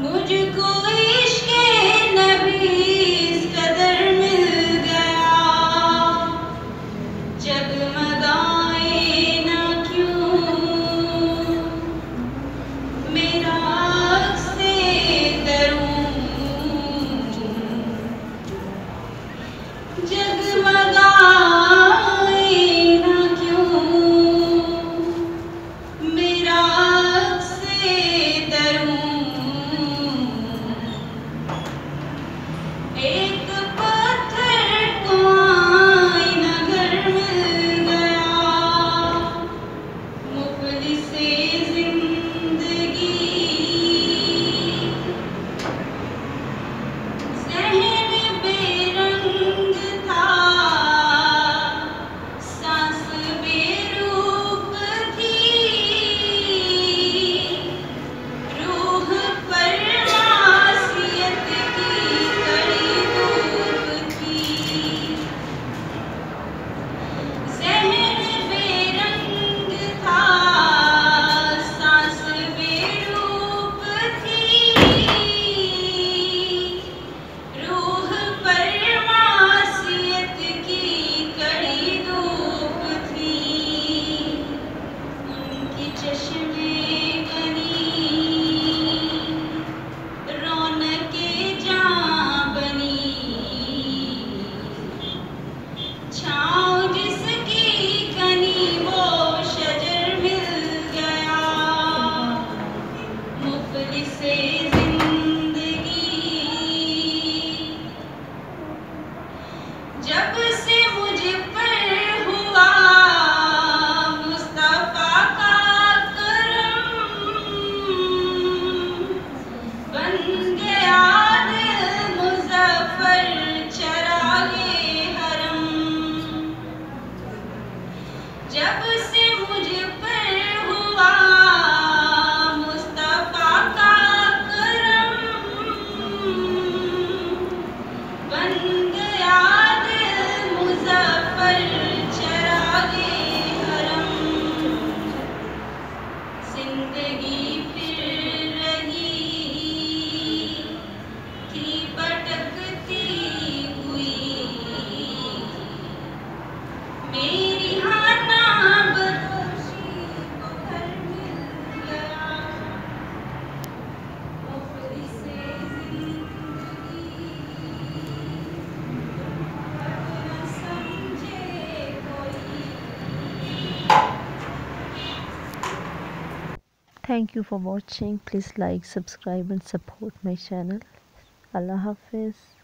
मुझको जब से मुझे पर हुआ मुस्तफ़ा का करम, बन गया दिल मुजफ्फर चरागे हरम। ज़िंदगी me thank you for watching. Please like subscribe and support my channel. Allah hafiz.